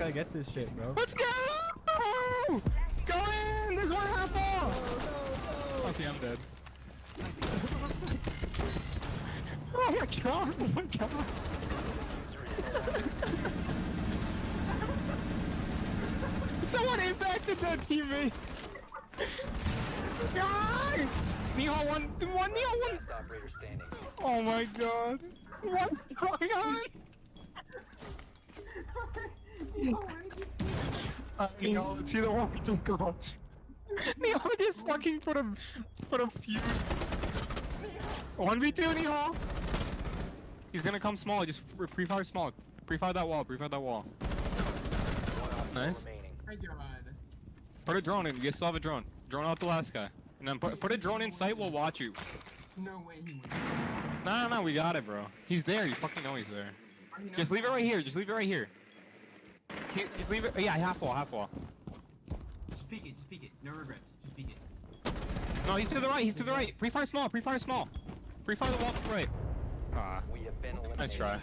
gotta get this shit, bro. Let's go! Go in! There's one half ball! Okay, I'm dead. oh my god! Oh my god! Someone impacted that teammate! God! Nihal one, one, Nihal one! Last operator standing. Oh my god! What's going on? Uh, Nihal, it's either one or two gods. Nihal just fucking put a, put a fuse. 1v2, Nihal! He's gonna come small, just fr- pre-fire small. Free fire that wall, pre-fire that wall. Nice. Remaining. My God. Put a drone in, you still have a drone. Drone out the last guy. And then put, put a drone in sight, we'll watch you. No way he would. No, no, no, we got it, bro. He's there, you fucking know he's there. Are you not- Just leave it right here, just leave it right here. Here, just leave it, yeah, half wall, half wall. Just peek it, just peek it. No regrets. Just peek it. No, he's to the right, he's to the right. Pre-fire small, pre-fire small. Pre-fire the wall to the right. Ah, We have been nice try.